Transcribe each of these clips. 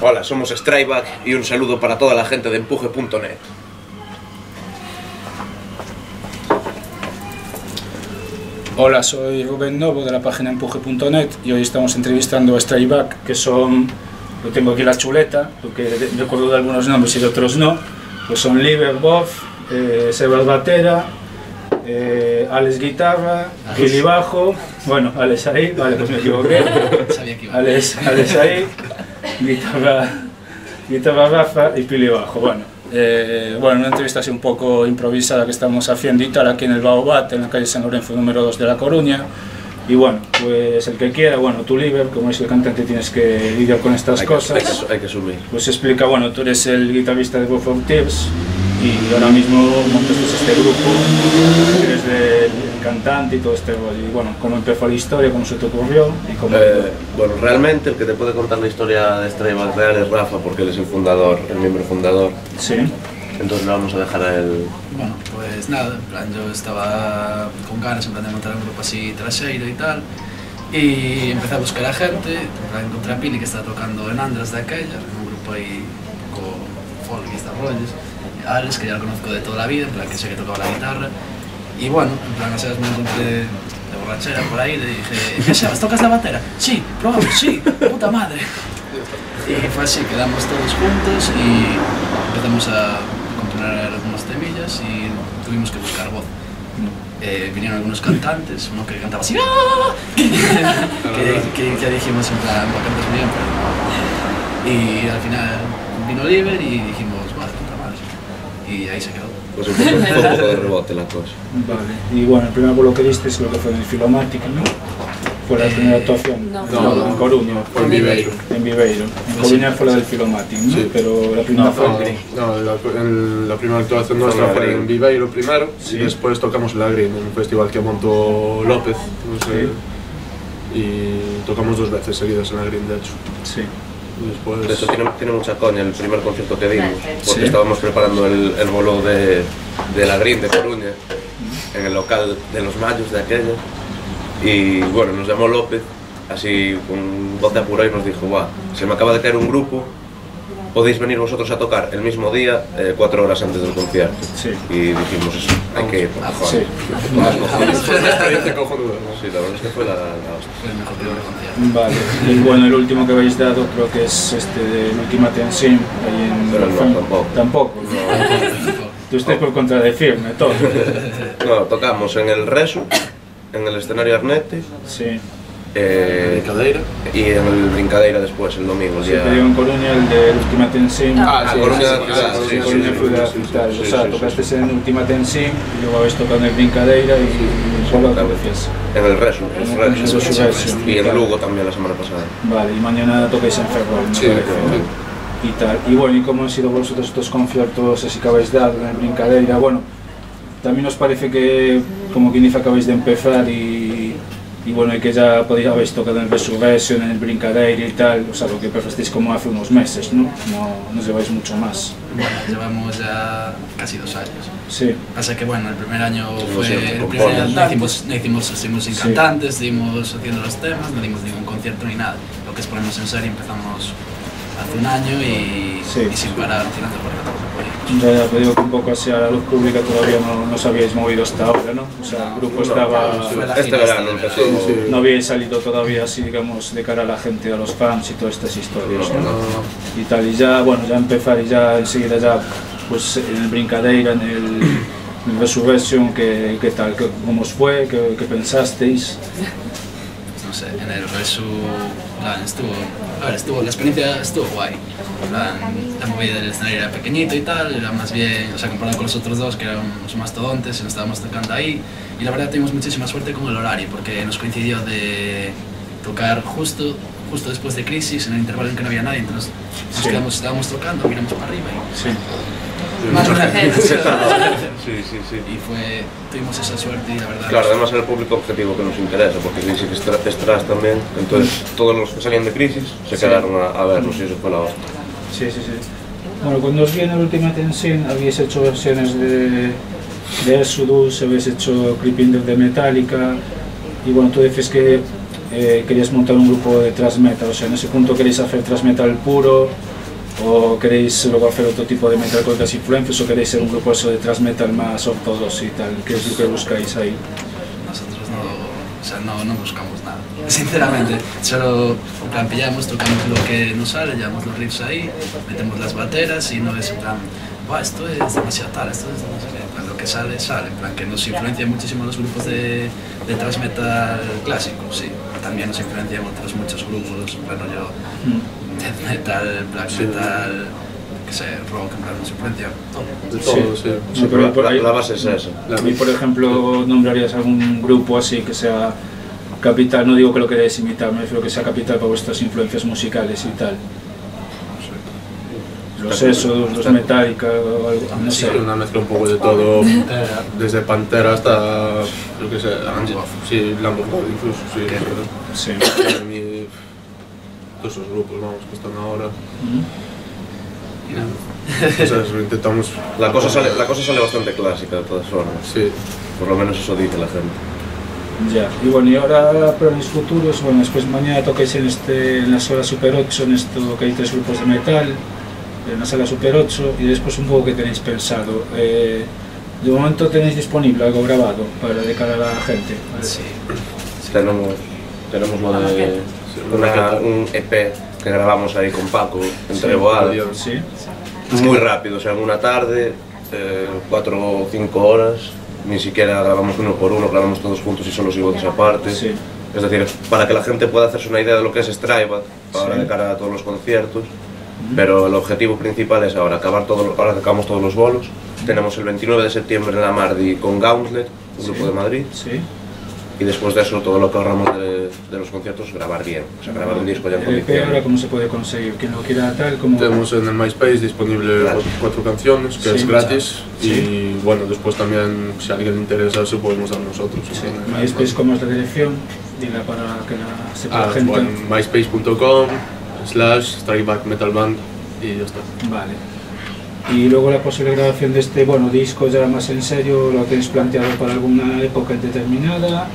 Hola, somos Strayback y un saludo para toda la gente de empuje.net. Hola, soy Rubén Novo de la página empuje.net y hoy estamos entrevistando a Strayback, que son, lo tengo aquí la chuleta, porque recuerdo de algunos nombres y de otros no, pues son Liber Boff, eh, Batera, eh, Alex Guitarra, Billy Bajo, bueno, Alex ahí, vale, pues me equivoqué, Alex, Alex ahí, guitarra, guitarra Rafa y Pili Bajo, bueno. Eh, bueno, una entrevista así un poco improvisada que estamos haciendo y tal aquí en el Baobat, en la calle San Lorenzo número 2 de La Coruña. Y bueno, pues el que quiera, bueno, tú Liber, como es el cantante tienes que lidiar con estas Hay cosas. Que, hay, que, hay que subir. Pues explica, bueno, tú eres el guitarrista de Wolf of Tears y ahora mismo montaste este grupo, eres el cantante y todo este rollo. Y bueno, ¿cómo empezó la historia? ¿Cómo se te ocurrió? Y cómo... Eh, bueno, realmente el que te puede contar la historia de Strayback real es Rafa, porque él es el fundador, el miembro fundador. Sí. Entonces le vamos a dejar a él. Bueno, pues nada, en plan, yo estaba con ganas en plan de montar un grupo así trasero y tal. Y empecé a buscar a gente, en plan, encontré a Pili que estaba tocando en Andras de aquella, en un grupo ahí un poco folk y estas rollos. Alex, que ya lo conozco de toda la vida, en plan que sé que tocaba la guitarra. Y bueno, en plan, o sea, me encontré de borrachera por ahí le dije, ¿qué sabes? ¿Tocas la batera? Sí, probamos, sí, puta madre. Y fue así, quedamos todos juntos y empezamos a componer algunos temillas y tuvimos que buscar voz. Eh, vinieron algunos cantantes, uno que cantaba así, ¡Ah! que, que, que dijimos en plan, cantas bien, pero no. Y al final vino Oliver y dijimos. Y ahí se quedó. Pues un poco, fue un poco de rebote la cosa. Vale. Y bueno, el primer bolo que diste creo que fue en el Filomatic, ¿no? Fue la primera actuación. No. No, No, en Coruña. Fue en Viveiro. En Viveiro. En Coruña fue la del Filomatic, ¿no? Sí. Pero la primera No, fue en Green. No, la, primera actuación Fue nuestra fue en Viveiro primero Sí. y después tocamos en la Green, en un festival que montó López, no sé, y tocamos dos veces seguidas en la Green, de hecho. Sí. Después... De hecho, tiene, tiene mucha coña el primer concierto que dimos, porque Sí. estábamos preparando el, el bolo de, de la Green de Coruña, en el local de los Mayos de aquella. Y bueno, nos llamó López, así con voz de apuro y nos dijo, guau, se me acaba de caer un grupo, podéis venir vosotros a tocar el mismo día, eh, cuatro horas antes del concierto. Sí. Y dijimos eso, hay que ir, cojones. Sí. Fue una experiencia cojonuda, ¿no? Sí, la verdad es que fue la, la. Vale. Y bueno, el último que habéis dado creo que es este de Última Tensión, ahí en Pero no, tampoco. Tampoco. Tú estás por contradecirme, todo. No, tocamos en el Resu, en el escenario Arnete, Sí. Eh, Brincadeira. y en el Brincadeira después, el domingo. el Sí, día- en Coruña el de Última Tensión. Ah, sí, Coruña, sí, ah, sí, Coruña sí, fue la sí, sí, capital. o sea, sí, tocaste sí. en Última Tensión y luego habéis tocado en el Brincadeira y solo otra vez. En el Resu, en el. Y en Lugo también la semana pasada. Vale, y mañana tocáis en Ferrol, Sí. Y tal. Y bueno, ¿y cómo han sido vosotros estos conciertos así que habéis dado en el Brincadeira? Bueno, también os parece que, como quien dice, acabáis de empezar y, y bueno, y que ya podéis, habéis tocado en el Resurrection, en el Brincadeira y tal, o sea, lo que empezasteis como hace unos meses, ¿no? No, no lleváis mucho más. Bueno, llevamos ya casi dos años. Sí, Pasa que bueno, el primer año fue el primer año no hicimos, no hicimos, estuvimos sin Sí. cantantes, estuvimos haciendo los temas, no dimos ningún concierto ni nada. Lo que es ponernos en serio empezamos hace un año y, Sí. y sin parar tirando por el ya, ya te digo que un poco así a la luz pública todavía no, no os habíais movido hasta ahora, ¿no? O sea, el grupo estaba... Este gira verano empezó. No habíais salido todavía así, digamos, de cara a la gente, a los fans y todas estas historias, ¿no? No, y tal, y ya, bueno, ya empezar y ya enseguida ya, pues en el Brincadeira, en el, en Resurrection, ¿qué, qué tal? ¿Qué, ¿Cómo os fue? ¿Qué, qué pensasteis? no sé, en el Resu, plan, estuvo, a ver, estuvo, la experiencia estuvo guay. Plan, la movida del escenario era pequeñito y tal, era más bien, o sea, comparado con los otros dos, que eran unos mastodontes, y nos estábamos tocando ahí. Y la verdad tuvimos muchísima suerte con el horario, porque nos coincidió de tocar justo, justo después de Crisis, en el intervalo en que no había nadie, entonces nos Sí. quedamos, estábamos tocando, miramos para arriba y Sí. Más una gente. Sí, sí, sí. y fue, tuvimos esa suerte y la verdad... Claro, además era el público objetivo que nos interesa, porque Crisis es tra- es tras también, entonces todos los que salían de Crisis se quedaron a, a vernos y eso fue la hostia. Sí, sí, sí. Bueno, cuando os vi en el Ultima Tension habíais hecho versiones de, de Exodus, habéis hecho Creeping Death de Metallica y bueno, tú dices que eh, querías montar un grupo de thrash metal, o sea, en ese punto queréis hacer thrash metal puro o queréis luego hacer otro tipo de metal con otras influencias o queréis ser un grupo eso de thrash metal más ortodoxo y tal, ¿qué es lo que buscáis ahí? Nosotros no, o sea, no, no buscamos nada, sinceramente. Solo plan, pillamos, tocamos lo que nos sale, llevamos los riffs ahí, metemos las bateras y no es en plan, "Buah, esto es demasiado tal, esto es qué". En plan, lo que sale, sale. En plan, que nos influencia muchísimo los grupos de, de thrash metal clásico, sí. También nos influencian otros muchos grupos, bueno, yo, Mm. Death metal, black Sí. metal, que sé, rock, en plan, influencia todo. De todo, sí. Sí, Sí, pero la, por ahí- la base es esa. La- Y por ejemplo, ¿nombrarías algún grupo así que sea capital? No digo que lo queréis imitar, me refiero que sea capital para vuestras influencias musicales y tal. Los Esos, los Metallica, o algo, no Sí, sé. una mezcla un poco de todo, desde Pantera hasta, yo qué sé, Angie, sí, Lamb of God incluso, sí. Sí. Todos esos grupos, vamos, que están ahora. Mm. Y nada. O sea, eso, intentamos... La cosa, sale, la cosa sale bastante clásica de todas formas. Sí, Por lo menos eso dice la gente. Ya, y bueno, y ahora planes futuros, bueno, después mañana tocáis en, este, en la sala Super 8, en esto que hay tres grupos de metal, en la sala Super 8, y después un poco que tenéis pensado. Eh, de momento tenéis disponible algo grabado para de cara a la gente. ¿vale? Sí. Tenemos, tenemos lo de una- un EP que grabamos ahí con Paco, entre Sí, boadas. Sí, Muy rápido, o sea, en una tarde, eh, cuatro o cinco horas, ni siquiera grabamos uno por uno, grabamos todos juntos y solo sigo esa parte. sí. Es decir, para que la gente pueda hacerse una idea de lo que es Straiba, ahora de cara a todos los conciertos. Pero el objetivo principal es ahora acabar todo, ahora que acabamos todos los bolos. Tenemos el 29 de septiembre en la Mardi con Gauntlet, un grupo de Madrid. Y después de eso, todo lo que ahorramos de, de los conciertos, grabar bien. O sea, grabar un disco ya en El EP ahora condiciones. cómo se puede conseguir, quien lo quiera tal, como... tenemos en el MySpace disponible Claro. cuatro, canciones, que Sí, es gratis. sí. Y bueno, después también, si a alguien le interesa, se podemos dar nosotros. Sí, MySpace como es la dirección, dila para que la sepa Ah, la gente. bueno, myspace.com slash strikeback metal band y ya está. Vale. Y luego la posible grabación de este bueno disco ya más en serio, ¿lo tenéis planteado para alguna época determinada?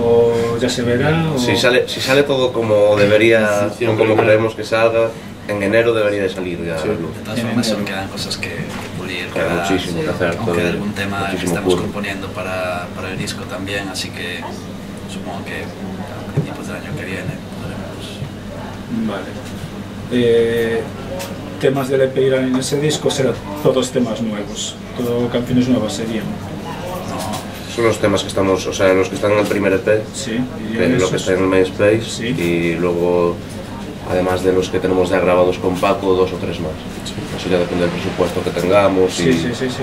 ¿O ya se verá? O... Si sale, si sale todo como debería, Sí, o como creemos que salga, en enero debería de salir ya Sí. a la luz. De todas formas, aún quedan cosas que, que pulir. Queda muchísimo que hacer Aunque todavía, algún tema que estamos componiendo para, para el disco también, así que supongo que a principios del año que viene podremos. Vale. Eh, temas del EP irán en ese disco serán todos temas nuevos, todo canciones nuevas serían. Son los temas que estamos, o sea, los que están en el primer EP, Sí, que es lo que está en el MySpace, Sí. y luego, además de los que tenemos ya grabados con Paco, dos o tres más. Eso ya depende del presupuesto que tengamos. Sí, y sí, sí, sí.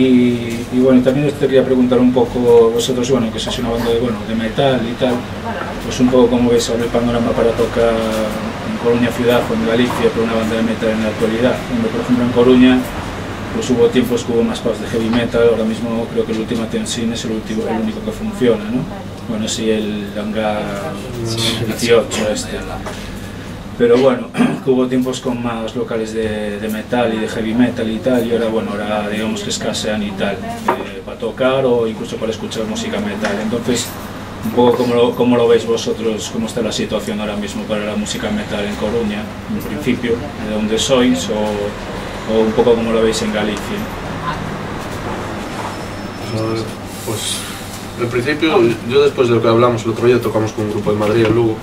Y, y bueno, también te quería preguntar un poco, vosotros, bueno, que sois una banda de, bueno, de metal y tal, pues un poco cómo veis ahora el panorama para tocar Coruña ciudad o en Galicia por una banda de metal en la actualidad. Donde, por ejemplo, en Coruña pues hubo tiempos que hubo más pubs de heavy metal, ahora mismo creo que el último Tenshin es el, último, el único que funciona, ¿no? Bueno, sí, el Hangar 18 este. Pero bueno, hubo tiempos con más locales de, de metal y de heavy metal y tal, y ahora bueno, ahora digamos que escasean y tal, eh, para tocar o incluso para escuchar música metal. Entonces, un poco cómo lo, cómo lo veis vosotros, cómo está la situación ahora mismo para la música metal en Coruña, en principio, de dónde sois, o, o un poco cómo lo veis en Galicia. Pues, pues, en principio, yo después de lo que hablamos el otro día, tocamos con un grupo de Madrid, en Lugo,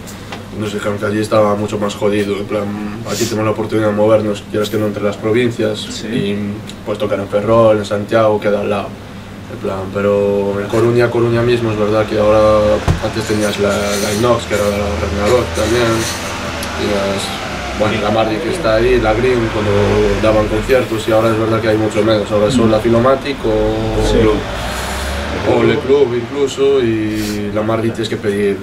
nos dijeron que allí estaba mucho más jodido, en plan, aquí tenemos la oportunidad de movernos, quieras que no, entre las provincias, Sí. y pues tocar en Ferrol, en Santiago, queda al lado. En plan, pero en Coruña, Coruña mismo, es verdad que ahora, antes tenías la, la Inox, que era la Ragnarok también, tenías, bueno, la Mardi que está ahí, la Green, cuando daban conciertos, y ahora es verdad que hay mucho menos, ahora solo la Filomatic o, Sí. o Le Club incluso, y la Mardi tienes que pedir,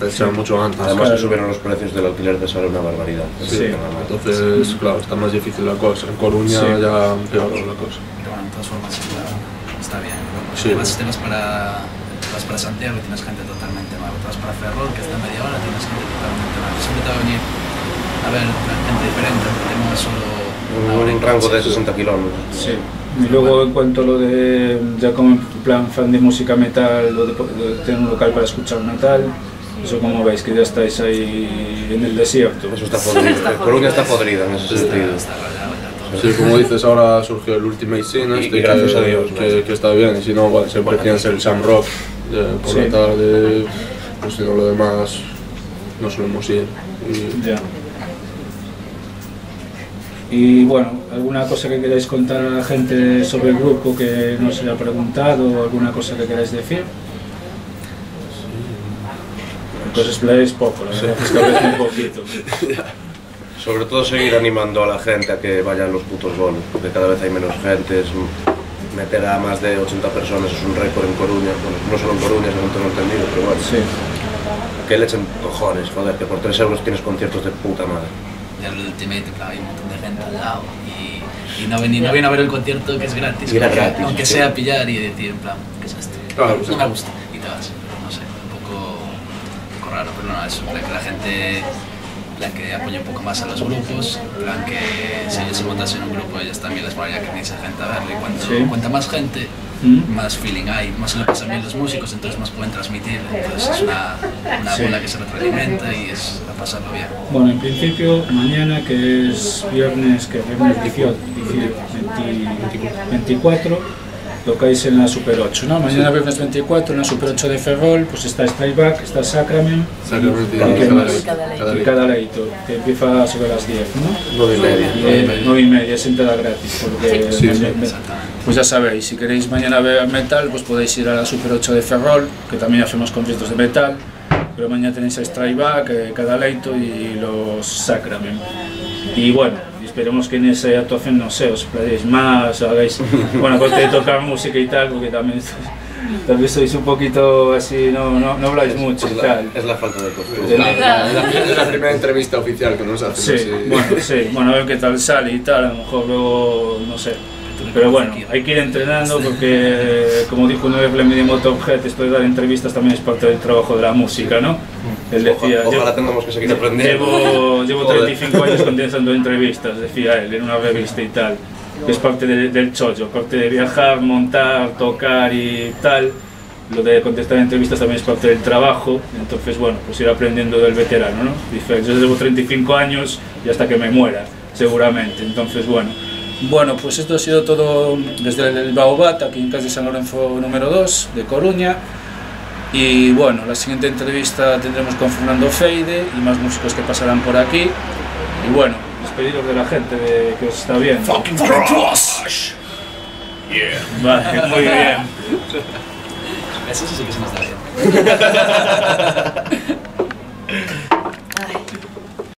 pensar mucho antes. Además Claro. que subieron los precios del alquiler de sala una barbaridad. Sí. Entonces, claro, está más difícil la cosa. En Coruña Sí. ya empeoró la cosa. Pero bueno, de todas formas está, está bien. Luego, Sí. Además, si te vas para, vas para Santiago y tienes gente totalmente nueva. Te vas para Ferrol, que está a media hora, tienes gente totalmente nueva. Siempre te va a venir a ver gente diferente, porque no es solo Un en rango de 60 kilómetros. Sí. Y luego en cuanto a lo de, ya como en plan fan de música metal, lo de, de tener un local para escuchar metal, eso como veis que ya estáis ahí en el desierto. Eso está podrido. Está Coruña está podrida en ese sentido. Está todo. Sí, como dices, ahora surgió el Ultimate Scene, Y- este y gracias que, a Dios, que, ¿no? que está bien, y si no, bueno, siempre tienes el Sam Rock eh, por Sí. la tarde, pues si no, lo demás no solemos ir. Y, Ya. Y bueno, ¿alguna cosa que queráis contar a la gente sobre el grupo que no se le ha preguntado o alguna cosa que queráis decir? Porque os explayáis poco, la verdad es que habláis muy poquito. Sobre todo seguir animando a la gente a que vayan los putos bolos, porque cada vez hay menos gente. es- meter a más de 80 personas es un récord en Coruña, bueno, no solo en Coruña, según tengo entendido, pero bueno. Sí, Que le echen cojones, joder, que por 3 euros tienes conciertos de puta madre. Ya el Ultimate, en plan, hay un montón de gente al lado y, y no, ven, no vienen a ver el concierto que es gratis. Y era aunque- gratis, Aunque sí. sea pillar y decir, en plan, ¿qué es esto? Claro, no sí. me gusta. Y te vas. No sé, un poco, un poco raro, pero no, es que la gente en plan que apoya un poco más a los grupos, en plan que si ellos se montasen un grupo, ellos también les molaría que viniese gente a y cuanto, Sí. cuanta más gente, ¿Mm? más feeling hay, más lo pasan bien los músicos, entonces más pueden transmitir, entonces es una, una Sí. bola que se retroalimenta y es a pasarlo bien. Bueno, en principio, mañana que es viernes, que viernes 18, 24, tocáis en la Super 8, ¿no? Mañana viernes 24 en la Super 8 de Ferrol, pues está Strikeback, está Sacrament Sacrament y y, ¿qué cada leito, que empieza sobre las 10, ¿no? 9 y media. Y de 9 y media, es entrada gratis, porque Sí, sí. Pues ya sabéis, si queréis mañana ver metal, pues podéis ir a la Super 8 de Ferrol, que también hacemos conciertos de metal, pero mañana tenéis a Strikeback, eh, cada leito y los Sacrament. Y bueno, esperemos que en esa actuación, no sé, os playéis más, hagáis, bueno, aparte de tocar música y tal, porque también, también sois un poquito así, no, no, no habláis mucho y Es la, tal. es la falta de costumbre. Es la, es la primera entrevista oficial que nos hacen. Sí, así. bueno, sí, bueno, a ver qué tal sale y tal, a lo mejor luego, no sé. Pero bueno, hay que ir entrenando porque, como dijo una vez Vladimir Motorhead, esto de dar entrevistas también es parte del trabajo de la música, ¿no? Él decía, Ojalá "Llevo- tengamos que seguir aprendiendo. llevo, llevo Joder. 35 años condensando entrevistas, decía él, en una revista y tal. Es parte de- del chollo, parte de viajar, montar, tocar y tal. Lo de contestar entrevistas también es parte del trabajo, entonces bueno, pues ir aprendiendo del veterano, ¿no? Dice, yo llevo 35 años y hasta que me muera, seguramente. Entonces bueno, bueno, pues esto ha sido todo desde el Baobat, aquí en calle San Lorenzo número 2 de Coruña. Y bueno, la siguiente entrevista tendremos con Fernando Feide y más músicos que pasarán por aquí. Y bueno, despediros de la gente de que os está viendo. Fucking cross! Vale, muy bien. Eso sí que se nos da bien.